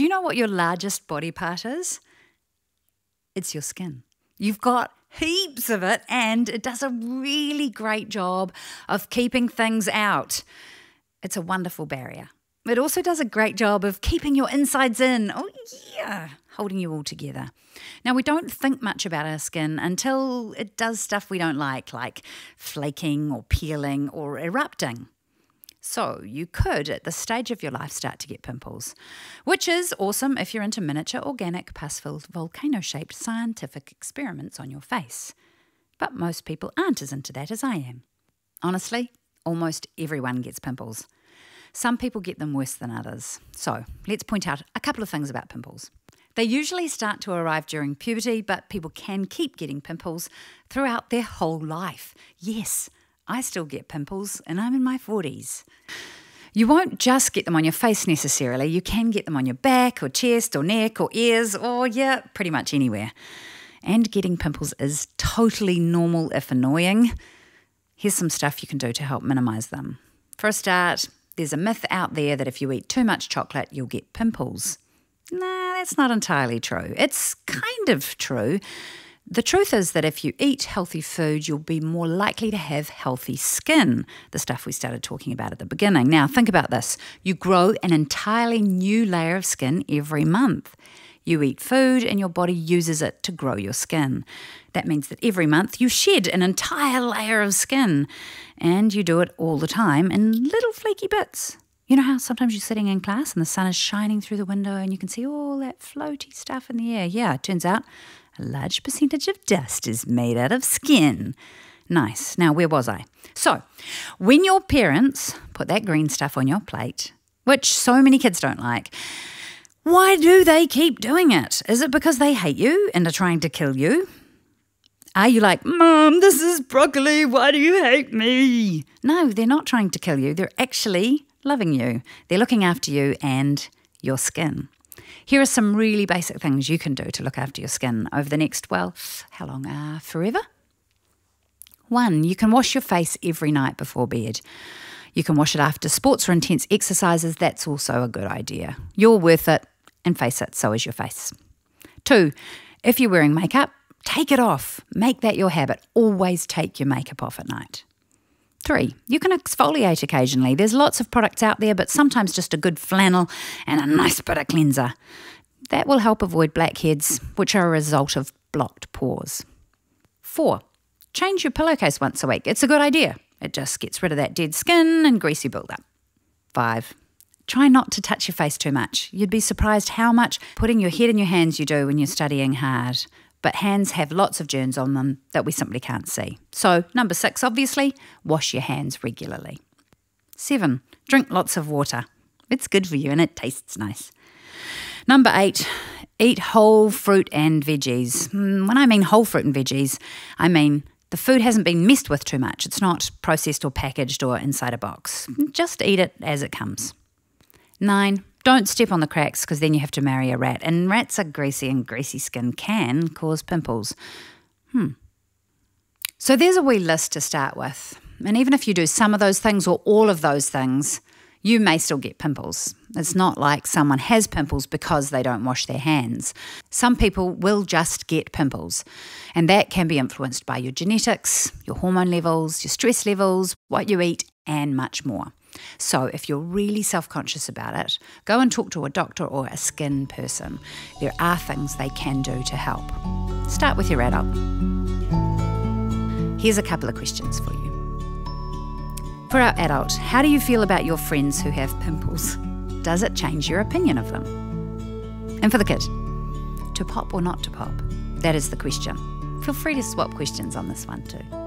Do you know what your largest body part is? It's your skin. You've got heaps of it, and it does a really great job of keeping things out. It's a wonderful barrier. It also does a great job of keeping your insides in. Oh, yeah, holding you all together. Now, we don't think much about our skin until it does stuff we don't like, like flaking or peeling or erupting. So, you could at this stage of your life start to get pimples, which is awesome if you're into miniature, organic, pus filled, volcano shaped scientific experiments on your face. But most people aren't as into that as I am. Honestly, almost everyone gets pimples. Some people get them worse than others. So, let's point out a couple of things about pimples. They usually start to arrive during puberty, but people can keep getting pimples throughout their whole life. Yes, I still get pimples and I'm in my 40s. You won't just get them on your face necessarily, you can get them on your back or chest or neck or ears or, yeah, pretty much anywhere. And getting pimples is totally normal if annoying. Here's some stuff you can do to help minimise them. For a start, there's a myth out there that if you eat too much chocolate, you'll get pimples. Nah, that's not entirely true. It's kind of true. The truth is that if you eat healthy food, you'll be more likely to have healthy skin, the stuff we started talking about at the beginning. Now, think about this you grow an entirely new layer of skin every month. You eat food and your body uses it to grow your skin. That means that every month you shed an entire layer of skin and you do it all the time in little flaky bits. You know how sometimes you're sitting in class and the sun is shining through the window and you can see all that floaty stuff in the air? Yeah, it turns out a large percentage of dust is made out of skin. Nice. Now, where was I? So, when your parents put that green stuff on your plate, which so many kids don't like, why do they keep doing it? Is it because they hate you and are trying to kill you? Are you like, Mom, this is broccoli, why do you hate me? No, they're not trying to kill you. They're actually loving you. They're looking after you and your skin. Here are some really basic things you can do to look after your skin over the next, well, how long? Uh, forever? One, you can wash your face every night before bed. You can wash it after sports or intense exercises. That's also a good idea. You're worth it, and face it, so is your face. Two, if you're wearing makeup, take it off. Make that your habit. Always take your makeup off at night. Three, you can exfoliate occasionally. There's lots of products out there, but sometimes just a good flannel and a nice bit of cleanser. That will help avoid blackheads, which are a result of blocked pores. Four, change your pillowcase once a week. It's a good idea. It just gets rid of that dead skin and greasy buildup. Five, try not to touch your face too much. You'd be surprised how much putting your head in your hands you do when you're studying hard but hands have lots of germs on them that we simply can't see. So, number six, obviously, wash your hands regularly. Seven, drink lots of water. It's good for you and it tastes nice. Number eight, eat whole fruit and veggies. Hmm, when I mean whole fruit and veggies, I mean the food hasn't been messed with too much. It's not processed or packaged or inside a box. Just eat it as it comes. Nine, don't step on the cracks because then you have to marry a rat. And rats are greasy, and greasy skin can cause pimples. Hmm. So there's a wee list to start with. And even if you do some of those things or all of those things, you may still get pimples. It's not like someone has pimples because they don't wash their hands. Some people will just get pimples, and that can be influenced by your genetics, your hormone levels, your stress levels, what you eat, and much more. So, if you're really self conscious about it, go and talk to a doctor or a skin person. There are things they can do to help. Start with your adult. Here's a couple of questions for you. For our adult, how do you feel about your friends who have pimples? Does it change your opinion of them? And for the kid, to pop or not to pop? That is the question. Feel free to swap questions on this one too.